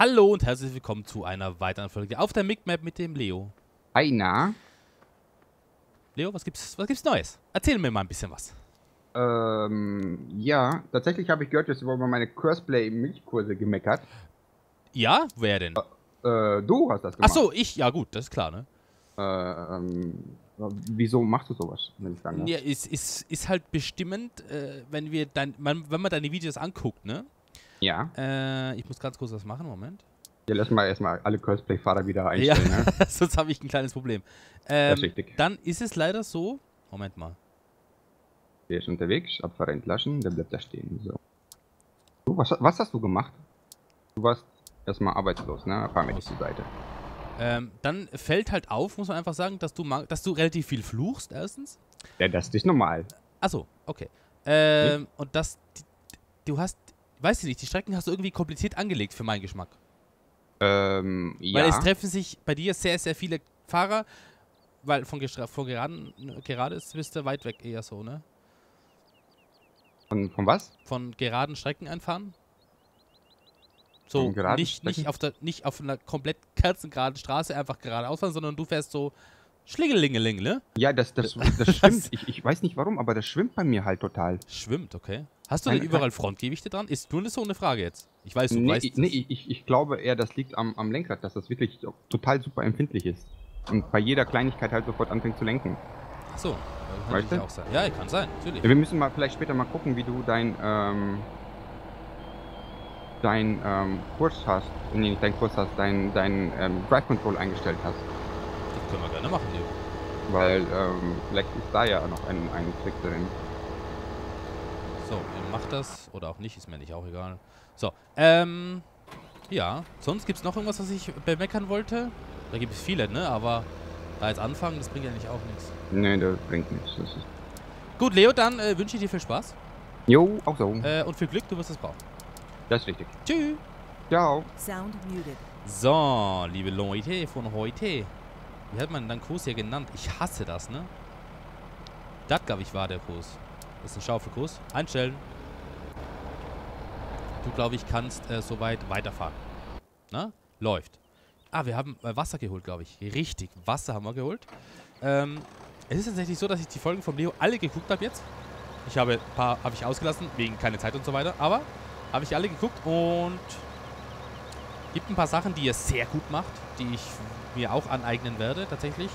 Hallo und herzlich willkommen zu einer weiteren Folge auf der MIG-Map mit dem Leo. Hi, na? Leo, was gibt's, was gibt's Neues? Erzähl mir mal ein bisschen was. Ähm, ja, tatsächlich habe ich gehört, dass du über meine Crossplay-Milchkurse gemeckert. Ja, wer denn? Äh, du hast das Ach gemacht. so, ich, ja gut, das ist klar, ne? Äh, ähm, wieso machst du sowas, wenn ich sagen darf? Ja, ist, ist, ist halt bestimmend, äh, wenn wir dein, man, wenn man deine Videos anguckt, ne? Ja. Äh, ich muss ganz kurz was machen, Moment. Ja, lass mal erstmal alle Crossplay-Fahrer wieder einstellen, ne? sonst habe ich ein kleines Problem. Das Ähm, ist richtig. dann ist es leider so, Moment mal. Der ist unterwegs, Abfahrer entlaschen, der bleibt da stehen. So. Du, was, was hast du gemacht? Du warst erstmal arbeitslos, ne? Fahr mir nicht zur Seite. Ähm, dann fällt halt auf, muss man einfach sagen, dass du, dass du relativ viel fluchst, erstens. Ja, das ist normal. Achso, okay. Ähm, und das, du hast, weiß ich nicht, die Strecken hast du irgendwie kompliziert angelegt für meinen Geschmack. Ähm, ja. Weil es treffen sich bei dir sehr, sehr viele Fahrer, weil von, von geraden, gerade ist, bist du weit weg eher so, ne? von, von was? Von geraden Strecken einfahren. So, nicht, nicht, Strecken? auf der, nicht auf einer komplett kerzengeraden Straße einfach geradeaus fahren, sondern du fährst so Schlingelingeling, ne? Ja, das, das, das stimmt. Ich, ich weiß nicht warum, aber das schwimmt bei mir halt total. Schwimmt, okay. Hast du denn überall Frontgewichte dran? Ist nur so eine Frage jetzt. Ich weiß, du Nee, weißt. ich, nee ich, ich, glaube eher, das liegt am, am Lenkrad, dass das wirklich total super empfindlich ist. Und bei jeder Kleinigkeit halt sofort anfängt zu lenken. Ach so, kann Weißt du? auch sein. Ja, kann sein, natürlich. Wir müssen mal vielleicht später mal gucken, wie du dein, ähm, dein ähm, Kurs hast, nee, nicht dein Kurs hast, dein, dein ähm, Drive Control eingestellt hast. Das können wir gerne machen, Leo. Weil ähm, vielleicht ist da ja noch ein, ein Trick drin. So, ihr macht das oder auch nicht, ist mir nicht auch egal. So, ähm, ja. Sonst gibt es noch irgendwas, was ich bemeckern wollte? Da gibt es viele, ne? Aber da jetzt anfangen, das bringt ja nicht auch nichts. Nee, das bringt nichts. Das ist Gut, Leo, dann äh, wünsche ich dir viel Spaß jo, auch so. äh, und viel Glück, du wirst es brauchen. Das ist richtig. Tschüss. Ciao. Sound muted. So, liebe Leute von heute. Wie hat man deinen Kurs hier genannt? Ich hasse das, ne? Das, glaube ich, war der Kurs. Das ist ein Schaufelkurs. Einstellen. Du, glaube ich, kannst äh, soweit weiterfahren. Na? Läuft. Ah, wir haben äh, Wasser geholt, glaube ich. Richtig, Wasser haben wir geholt. Ähm, es ist tatsächlich so, dass ich die Folgen vom Leo alle geguckt habe jetzt. Ich habe ein paar habe ich ausgelassen, wegen keine Zeit und so weiter. Aber habe ich alle geguckt und Gibt ein paar Sachen, die er sehr gut macht, die ich mir auch aneignen werde, tatsächlich.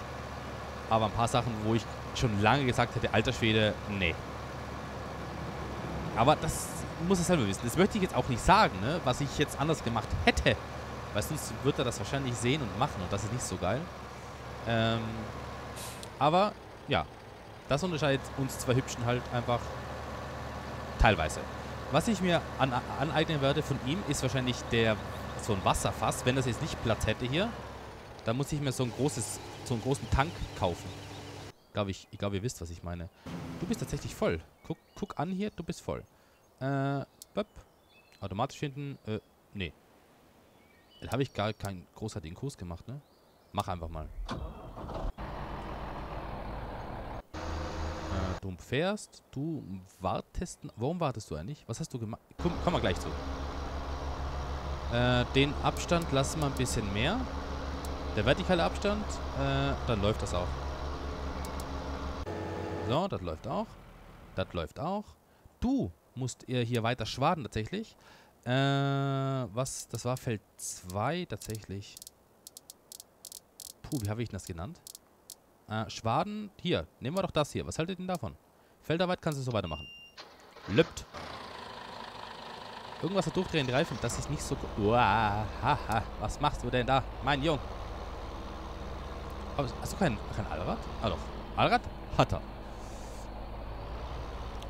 Aber ein paar Sachen, wo ich schon lange gesagt hätte, alter Schwede, nee. Aber das muss er selber wissen. Das möchte ich jetzt auch nicht sagen, ne, was ich jetzt anders gemacht hätte. Weil sonst wird er das wahrscheinlich sehen und machen und das ist nicht so geil. Ähm, aber, ja. Das unterscheidet uns zwei Hübschen halt einfach teilweise. Was ich mir an, aneignen werde von ihm, ist wahrscheinlich der so ein Wasserfass. Wenn das jetzt nicht Platz hätte hier, dann muss ich mir so ein großes, so einen großen Tank kaufen. Glaube ich, ich glaube, ihr wisst, was ich meine. Du bist tatsächlich voll. Guck, guck an hier, du bist voll. Äh, böp. Automatisch hinten, äh, nee. Dann habe ich gar keinen großartigen Kurs gemacht, ne? Mach einfach mal. Äh, du fährst, du wartest. Warum wartest du eigentlich? Was hast du gemacht? Komm, kommen wir gleich zu. Äh, den Abstand lassen wir ein bisschen mehr. Der vertikale Abstand, äh, dann läuft das auch. So, das läuft auch. Das läuft auch. Du musst hier weiter schwaden tatsächlich. Äh, was, das war Feld 2 tatsächlich. Puh, wie habe ich denn das genannt? Äh, Schwaden, hier, nehmen wir doch das hier. Was haltet ihr denn davon? Feldarbeit kannst du so weitermachen. Lübt. Irgendwas hat durchdrehen die Reifen, das ist nicht so gut. Haha, was machst du denn da, mein Jung? Hast du kein, kein Allrad? Ah doch. Allrad? Hat er.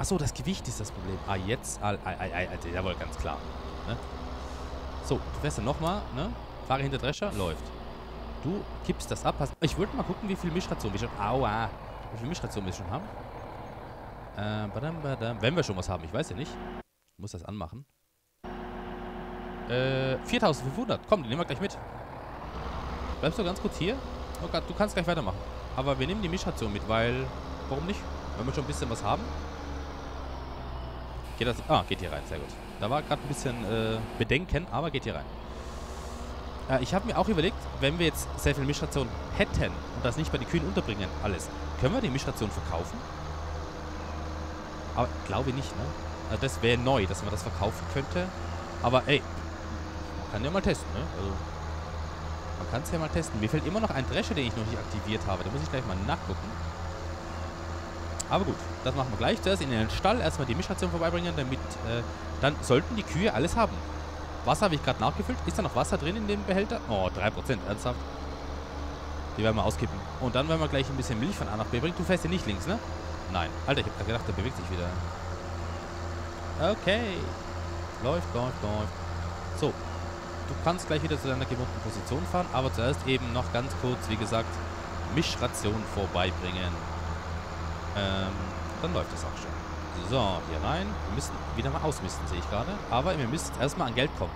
Achso, das Gewicht ist das Problem. Ah, jetzt. Ah, ah, ah, ah, jawohl, ganz klar. Ne? So, du fährst dann nochmal, ne? Fahre hinter Drescher, läuft. Du kippst das ab. Hast, ich wollte mal gucken, wie viel Mischration wir schon. Aua. Wie viel Mischration wir schon haben. Äh, badam, badam. Wenn wir schon was haben, ich weiß ja nicht. Ich muss das anmachen. Äh, 4500. Komm, die nehmen wir gleich mit. Bleibst du ganz kurz hier? Oh Gott, du kannst gleich weitermachen. Aber wir nehmen die Mischration mit, weil... Warum nicht? Wenn wir schon ein bisschen was haben. Geht das... Ah, geht hier rein. Sehr gut. Da war gerade ein bisschen äh, Bedenken, aber geht hier rein. Äh, ich habe mir auch überlegt, wenn wir jetzt sehr viel Mischration hätten und das nicht bei den Kühen unterbringen, alles, können wir die Mischration verkaufen? Aber glaube ich nicht, ne? Also das wäre neu, dass man das verkaufen könnte. Aber ey, man kann ja mal testen, ne? Also, man kann es ja mal testen. Mir fällt immer noch ein Drescher, den ich noch nicht aktiviert habe. Da muss ich gleich mal nachgucken. Aber gut, das machen wir gleich. Zuerst in den Stall erstmal die Mischration vorbeibringen, damit äh, dann sollten die Kühe alles haben. Wasser habe ich gerade nachgefüllt. Ist da noch Wasser drin in dem Behälter? Oh, 3%, ernsthaft. Die werden wir auskippen. Und dann werden wir gleich ein bisschen Milch von A nach B bringen. Du fährst ja nicht links, ne? Nein. Alter, ich habe gerade gedacht, der bewegt sich wieder. Okay. Läuft, läuft, läuft. So. Du kannst gleich wieder zu deiner gewohnten Position fahren, aber zuerst eben noch ganz kurz, wie gesagt, Mischration vorbeibringen. Ähm, dann läuft das auch schon. So, hier rein. Wir müssen wieder mal ausmisten, sehe ich gerade. Aber wir müssen erstmal an Geld kommen.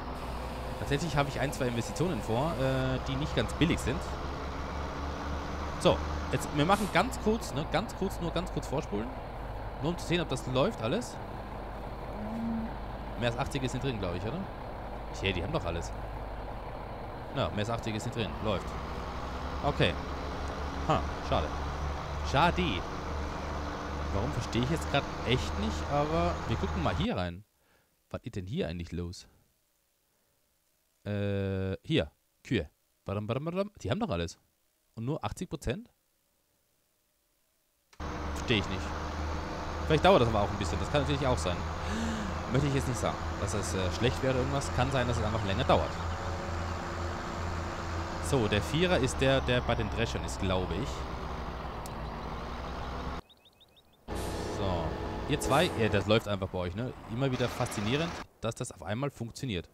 Tatsächlich habe ich ein, zwei Investitionen vor, äh, die nicht ganz billig sind. So, jetzt, wir machen ganz kurz, ne, ganz kurz, nur ganz kurz vorspulen. Nur um zu sehen, ob das läuft alles. Mehr als 80 ist nicht drin, glaube ich, oder? Okay, die haben doch alles. Ja, mehr als 80 ist nicht drin. Läuft. Okay. Ha, schade. Schade. Warum verstehe ich jetzt gerade echt nicht, aber wir gucken mal hier rein. Was ist denn hier eigentlich los? Äh, hier. Kühe. Badam, badam, badam. Die haben doch alles. Und nur 80%? Verstehe ich nicht. Vielleicht dauert das aber auch ein bisschen. Das kann natürlich auch sein. Möchte ich jetzt nicht sagen, dass es äh, schlecht wäre oder irgendwas. Kann sein, dass es einfach länger dauert. So, der Vierer ist der, der bei den Dreschern ist, glaube ich. Ihr zwei, ja, das läuft einfach bei euch, ne? Immer wieder faszinierend, dass das auf einmal funktioniert.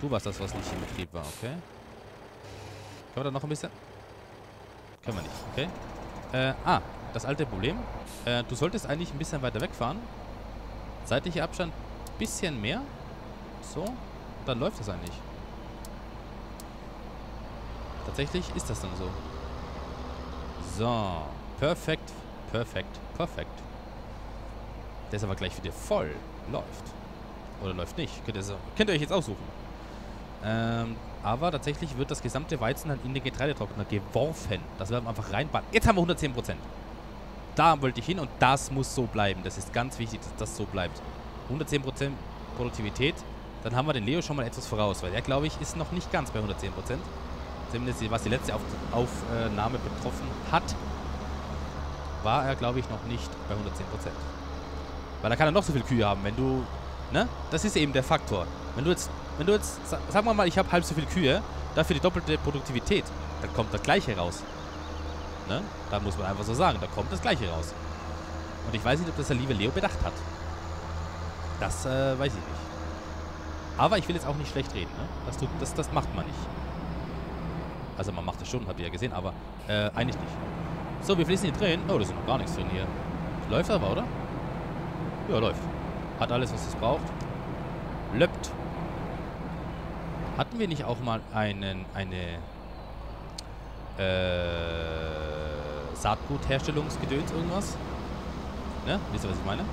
Du warst das, was nicht in Betrieb war, okay? Können wir da noch ein bisschen? Können wir nicht, okay? Äh, ah, das alte Problem. Äh, du solltest eigentlich ein bisschen weiter wegfahren. Seitlicher Abstand ein bisschen mehr. So, dann läuft das eigentlich. Tatsächlich ist das dann so. So, perfekt, perfekt, perfekt. Der ist aber gleich wieder voll. Läuft. Oder läuft nicht. Könnt ihr, könnt ihr euch jetzt aussuchen. Ähm, aber tatsächlich wird das gesamte Weizen dann in den Getreidetrockner geworfen. Das werden wir einfach reinbauen. Jetzt haben wir 110%. Da wollte ich hin und das muss so bleiben. Das ist ganz wichtig, dass das so bleibt. 110% Produktivität. Dann haben wir den Leo schon mal etwas voraus, weil er, glaube ich, ist noch nicht ganz bei 110%. Zumindest was die letzte Auf Aufnahme betroffen hat, war er, glaube ich, noch nicht bei 110%. Weil da kann er noch so viele Kühe haben, wenn du, ne? Das ist eben der Faktor. Wenn du jetzt, wenn du jetzt, sagen wir mal, ich habe halb so viele Kühe, dafür die doppelte Produktivität, dann kommt das Gleiche raus. Ne? Da muss man einfach so sagen, da kommt das Gleiche raus. Und ich weiß nicht, ob das der liebe Leo bedacht hat. Das äh, weiß ich nicht. Aber ich will jetzt auch nicht schlecht reden, ne? Das, tut, das, das macht man nicht. Also man macht das schon, habt ihr ja gesehen, aber äh, eigentlich nicht. So, wir fließen hier drin. Oh, da ist noch gar nichts drin hier. Läuft aber, oder? Ja, läuft. Hat alles, was es braucht. Löppt. Hatten wir nicht auch mal einen, eine äh, Saatgutherstellungsgedöns irgendwas? Ne? Wisst ihr, was ich meine?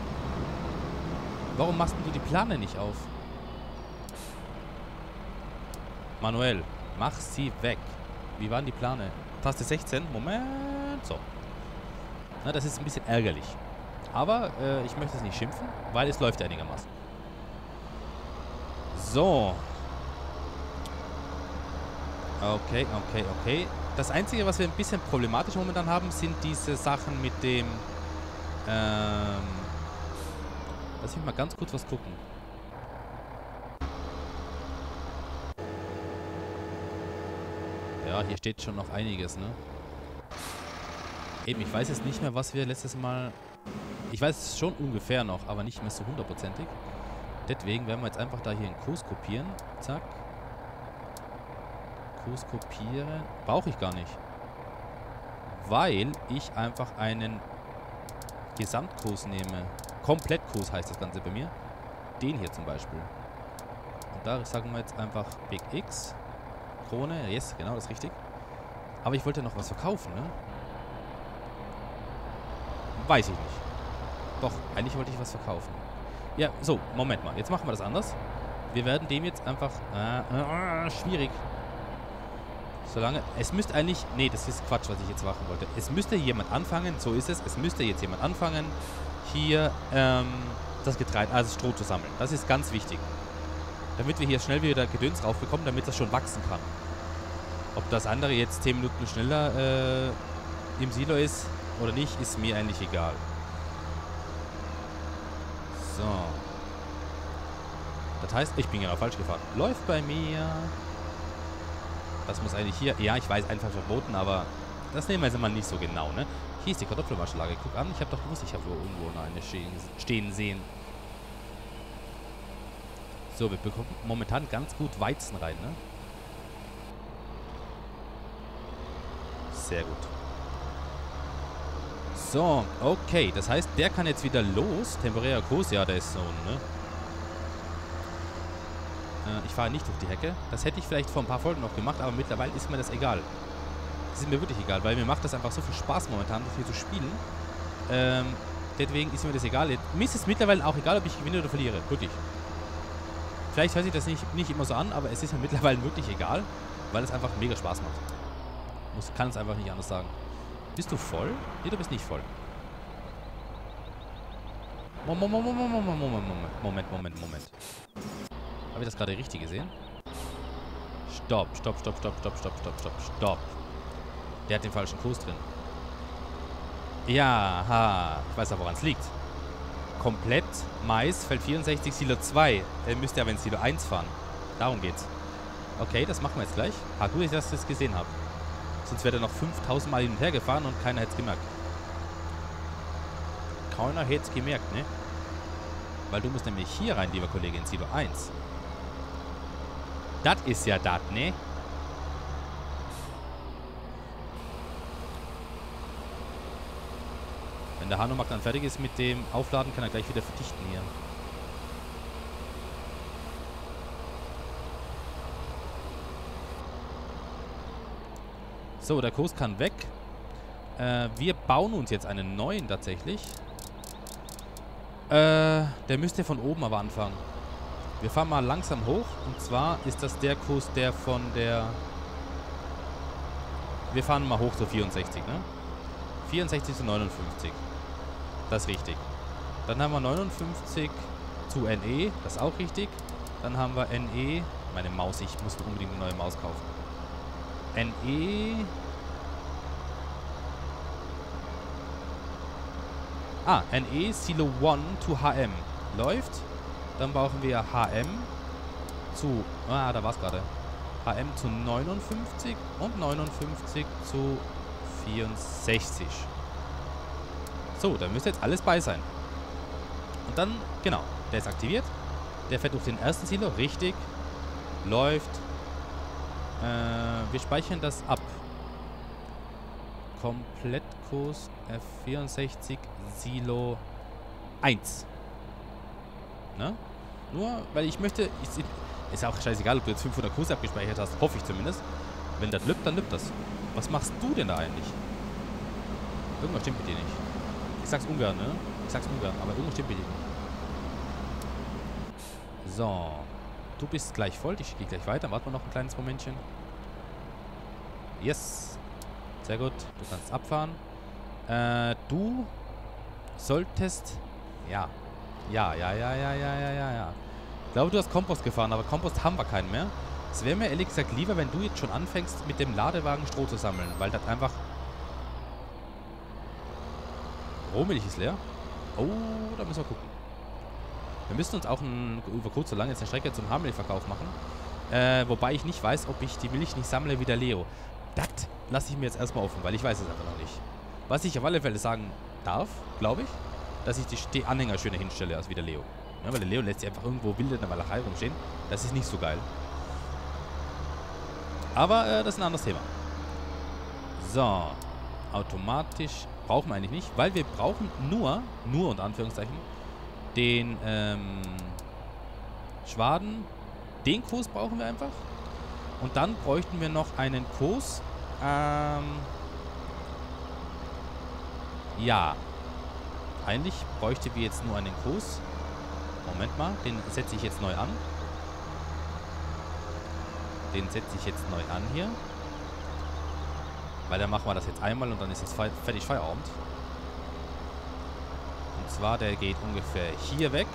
Warum machst du die Plane nicht auf? Manuel, mach sie weg. Wie waren die Plane? Taste 16. Moment. So. Na, das ist ein bisschen ärgerlich. Aber äh, ich möchte es nicht schimpfen, weil es läuft einigermaßen. So. Okay, okay, okay. Das Einzige, was wir ein bisschen problematisch momentan haben, sind diese Sachen mit dem... Ähm, lass mich mal ganz kurz was gucken. Ja, hier steht schon noch einiges, ne? Eben, ich weiß jetzt nicht mehr, was wir letztes Mal... Ich weiß es schon ungefähr noch, aber nicht mehr so hundertprozentig. Deswegen werden wir jetzt einfach da hier einen Kurs kopieren. Zack. Kurs kopieren. Brauche ich gar nicht. Weil ich einfach einen Gesamtkurs nehme. Komplettkurs heißt das Ganze bei mir. Den hier zum Beispiel. Und da sagen wir jetzt einfach Big X. Krone. Yes, genau, das ist richtig. Aber ich wollte noch was verkaufen, ne? Weiß ich nicht. Doch, eigentlich wollte ich was verkaufen. Ja, so, Moment mal. Jetzt machen wir das anders. Wir werden dem jetzt einfach... Äh, äh, schwierig. Solange... Es müsste eigentlich... Nee, das ist Quatsch, was ich jetzt machen wollte. Es müsste jemand anfangen, so ist es. Es müsste jetzt jemand anfangen, hier ähm, das Getreide, also Stroh zu sammeln. Das ist ganz wichtig. Damit wir hier schnell wieder Gedöns raufbekommen, damit das schon wachsen kann. Ob das andere jetzt 10 Minuten schneller äh, im Silo ist oder nicht, ist mir eigentlich egal. So. Das heißt, ich bin genau falsch gefahren. Läuft bei mir. Das muss eigentlich hier... Ja, ich weiß, einfach verboten, aber das nehmen wir jetzt mal nicht so genau, ne? Hier ist die Kartoffelwaschlage. Guck an, ich habe doch gewusst, ich habe irgendwo eine stehen sehen. So, wir bekommen momentan ganz gut Weizen rein, ne? Sehr gut. So, okay. Das heißt, der kann jetzt wieder los. Temporärer Kurs, ja, der ist so, ne? Äh, ich fahre nicht durch die Hecke. Das hätte ich vielleicht vor ein paar Folgen noch gemacht, aber mittlerweile ist mir das egal. Das ist mir wirklich egal, weil mir macht das einfach so viel Spaß momentan, das hier zu spielen. Ähm, deswegen ist mir das egal. Mir ist es mittlerweile auch egal, ob ich gewinne oder verliere. Wirklich. Vielleicht hört sich das nicht, nicht immer so an, aber es ist mir mittlerweile wirklich egal, weil es einfach mega Spaß macht. Ich kann es einfach nicht anders sagen. Bist du voll? Nee, du bist nicht voll. Moment, Moment, Moment, Moment, Moment, Moment, Moment. Habe ich das gerade richtig gesehen? Stopp, stopp, stopp, stopp, stopp, stopp, stopp, stopp, stopp. Der hat den falschen Kurs drin. Ja, ha. Ich weiß ja, woran es liegt. Komplett Mais, Feld 64, Silo 2. Er müsste aber in Silo 1 fahren. Darum geht's. Okay, das machen wir jetzt gleich. Ah, gut, dass ich das gesehen habe. Sonst wäre er noch 5000 Mal hin und her gefahren und keiner hätte es gemerkt. Keiner hätte es gemerkt, ne? Weil du musst nämlich hier rein, lieber Kollege, in Silo 1. Das ist ja das, ne? Wenn der Hanomag dann fertig ist mit dem Aufladen, kann er gleich wieder verdichten hier. So, der Kurs kann weg. Äh, wir bauen uns jetzt einen neuen tatsächlich. Äh, der müsste von oben aber anfangen. Wir fahren mal langsam hoch. Und zwar ist das der Kurs, der von der... Wir fahren mal hoch zu 64, ne? 64 zu 59. Das ist richtig. Dann haben wir 59 zu NE. Das ist auch richtig. Dann haben wir NE. Meine Maus, ich muss unbedingt eine neue Maus kaufen. NE. Ah, NE Silo 1 to HM. Läuft. Dann brauchen wir HM zu... Ah, da war es gerade. HM zu 59 und 59 zu 64. So, da müsste jetzt alles bei sein. Und dann, genau, der ist aktiviert. Der fährt durch den ersten Silo, richtig. Läuft. Äh, wir speichern das ab. Komplettkurs F64 Silo 1. Ne? Nur, weil ich möchte... Ich, ist ja auch scheißegal, ob du jetzt 500 Kurse abgespeichert hast. Hoffe ich zumindest. Wenn das lübt, dann lübt das. Was machst du denn da eigentlich? Irgendwas stimmt mit dir nicht. Ich sag's ungern, ne? Ich sag's ungern, aber irgendwas stimmt mit dir nicht. So. Du bist gleich voll. Ich gehe gleich weiter. Warten wir noch ein kleines Momentchen. Yes. Sehr gut. Du kannst abfahren. Äh, du solltest... Ja. Ja, ja, ja, ja, ja, ja, ja, ja. Ich glaube, du hast Kompost gefahren, aber Kompost haben wir keinen mehr. Es wäre mir ehrlich gesagt lieber, wenn du jetzt schon anfängst, mit dem Ladewagen Stroh zu sammeln, weil das einfach... Rohmilch ist leer. Oh, da müssen wir gucken. Wir müssen uns auch ein, über kurz oder lang jetzt eine Strecke zum Haarmilchverkauf machen. Äh, wobei ich nicht weiß, ob ich die Milch nicht sammle wie der Leo. Das lasse ich mir jetzt erstmal offen, weil ich weiß es einfach noch nicht. Was ich auf alle Fälle sagen darf, glaube ich, dass ich die, die Anhänger schöner hinstelle als wie der Leo. Ja, weil der Leo lässt sich einfach irgendwo wild in der Walachei rumstehen. Das ist nicht so geil. Aber äh, das ist ein anderes Thema. So. Automatisch brauchen wir eigentlich nicht, weil wir brauchen nur, nur unter Anführungszeichen, den ähm, Schwaden. Den Kurs brauchen wir einfach. Und dann bräuchten wir noch einen Kurs. Ähm, ja. Eigentlich bräuchte wir jetzt nur einen Kurs. Moment mal, den setze ich jetzt neu an. Den setze ich jetzt neu an hier. Weil dann machen wir das jetzt einmal und dann ist fe fertig Feierabend. Und zwar, der geht ungefähr hier weg.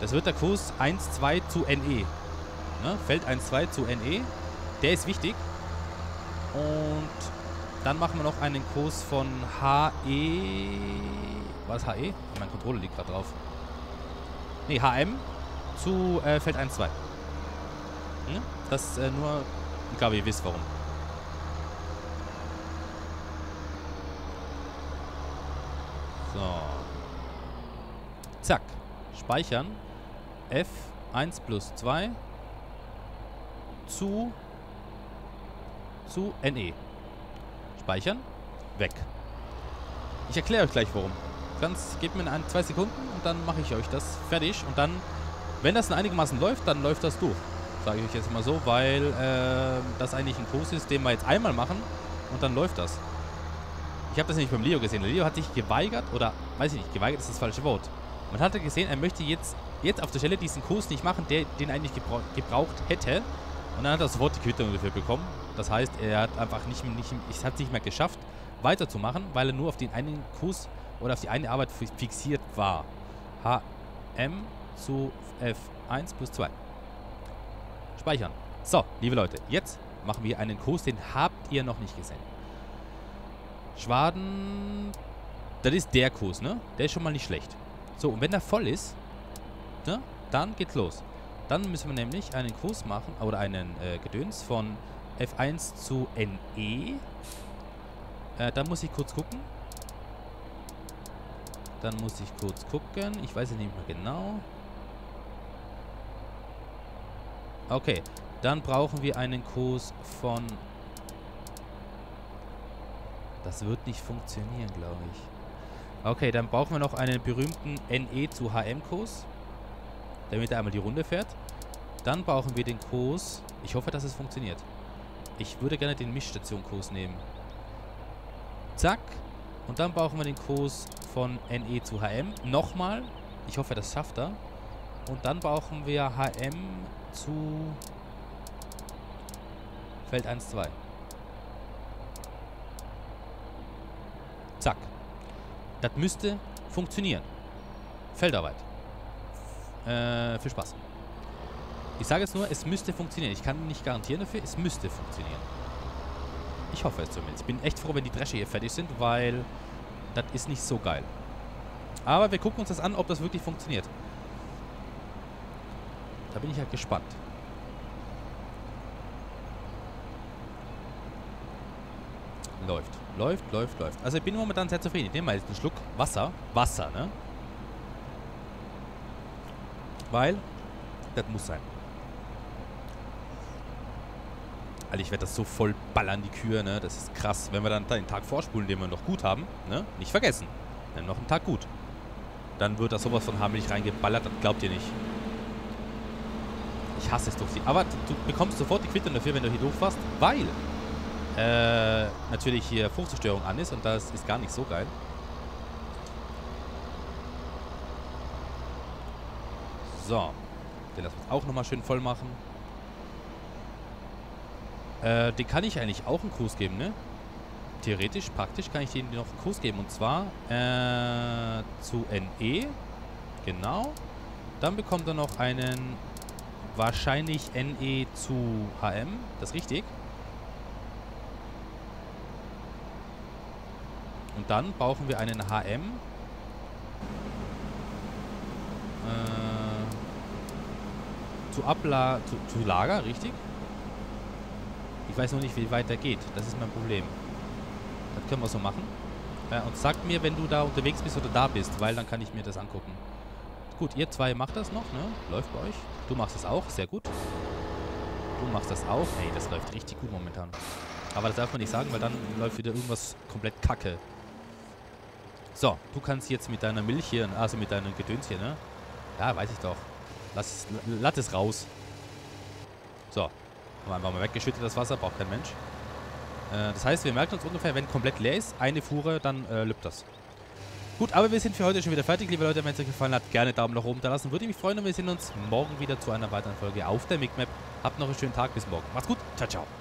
Das wird der Kurs 1-2 zu NE. Ne? Feld 1-2 zu NE. Der ist wichtig. Und dann machen wir noch einen Kurs von HE. Was HE? Mein Controller liegt gerade drauf. Ne, HM zu äh, Feld 1-2. Hm? Das äh, nur, ich glaube, ihr wisst warum. So. Zack. Speichern. F1 plus 2 zu zu NE. Speichern. Weg. Ich erkläre euch gleich warum. Ganz, gebt mir ein, zwei Sekunden und dann mache ich euch das fertig. Und dann, wenn das einigermaßen läuft, dann läuft das durch. Sage ich euch jetzt mal so, weil äh, das eigentlich ein Kurs ist, den wir jetzt einmal machen und dann läuft das. Ich habe das nicht beim Leo gesehen. Der Leo hat sich geweigert, oder weiß ich nicht, geweigert ist das falsche Wort. Man hatte gesehen, er möchte jetzt, jetzt auf der Stelle diesen Kurs nicht machen, der den eigentlich gebra gebraucht hätte. Und dann hat er sofort die Quittung dafür bekommen. Das heißt, er hat einfach nicht, nicht, es hat nicht mehr geschafft, weiterzumachen, weil er nur auf den einen Kurs oder auf die eine Arbeit fixiert war. HM zu F1 plus 2. Speichern. So, liebe Leute, jetzt machen wir einen Kurs, den habt ihr noch nicht gesehen. Schwaden, das ist der Kurs, ne? Der ist schon mal nicht schlecht. So, und wenn er voll ist, ne, dann geht's los. Dann müssen wir nämlich einen Kurs machen, oder einen äh, Gedöns von F1 zu NE. Äh, da muss ich kurz gucken. Dann muss ich kurz gucken. Ich weiß es nicht mehr genau. Okay, dann brauchen wir einen Kurs von... Das wird nicht funktionieren, glaube ich. Okay, dann brauchen wir noch einen berühmten NE zu HM-Kurs. Damit er einmal die Runde fährt. Dann brauchen wir den Kurs... Ich hoffe, dass es funktioniert. Ich würde gerne den Mischstation-Kurs nehmen. Zack. Und dann brauchen wir den Kurs von NE zu HM. Nochmal. Ich hoffe, das schafft er. Und dann brauchen wir HM zu Feld 1, 2. Zack. Das müsste funktionieren. Feldarbeit. Äh, viel Spaß. Ich sage jetzt nur, es müsste funktionieren. Ich kann nicht garantieren dafür, es müsste funktionieren. Ich hoffe es zumindest. Ich bin echt froh, wenn die Dresche hier fertig sind, weil das ist nicht so geil. Aber wir gucken uns das an, ob das wirklich funktioniert. Da bin ich halt gespannt. Läuft. Läuft, läuft, läuft. Also ich bin momentan sehr zufrieden. Ich nehme mal jetzt einen Schluck Wasser. Wasser, ne? Weil, das muss sein. Alter, ich werde das so voll ballern, die Kühe, ne? Das ist krass. Wenn wir dann den Tag vorspulen, den wir noch gut haben, ne? Nicht vergessen. Haben noch einen Tag gut. Dann wird das sowas von Haarmilch reingeballert, das glaubt ihr nicht. Ich hasse es durch sie. Aber du bekommst sofort die Quittung dafür, wenn du hier durchfährst, weil äh, natürlich hier Fruchtzerstörung an ist und das ist gar nicht so geil. So. Den lassen wir auch nochmal schön voll machen. Äh, den kann ich eigentlich auch einen Kurs geben, ne? Theoretisch, praktisch kann ich den noch einen Kurs geben. Und zwar äh, zu NE. Genau. Dann bekommt er noch einen wahrscheinlich NE zu HM. Das ist richtig. Und dann brauchen wir einen HM. Äh, zu Abla zu, zu Lager, richtig? Ich weiß noch nicht, wie weit der geht. Das ist mein Problem. Das können wir so machen. Äh, und sagt mir, wenn du da unterwegs bist oder da bist, weil dann kann ich mir das angucken. Gut, ihr zwei macht das noch, ne? Läuft bei euch. Du machst es auch, sehr gut. Du machst das auch. Hey, das läuft richtig gut momentan. Aber das darf man nicht sagen, weil dann läuft wieder irgendwas komplett kacke. So, du kannst jetzt mit deiner Milch hier, also mit deinem Gedöns hier, ne? Ja, weiß ich doch. Lass, lass es raus. So, haben wir einfach mal weggeschüttet, das Wasser. Braucht kein Mensch. Äh, das heißt, wir merken uns ungefähr, wenn komplett leer ist, eine Fuhre, dann äh, lübt das. Gut, aber wir sind für heute schon wieder fertig, liebe Leute. Wenn es euch gefallen hat, gerne Daumen nach oben da lassen. Würde mich freuen und wir sehen uns morgen wieder zu einer weiteren Folge auf der MIG-Map. Habt noch einen schönen Tag. Bis morgen. Macht's gut. Ciao, ciao.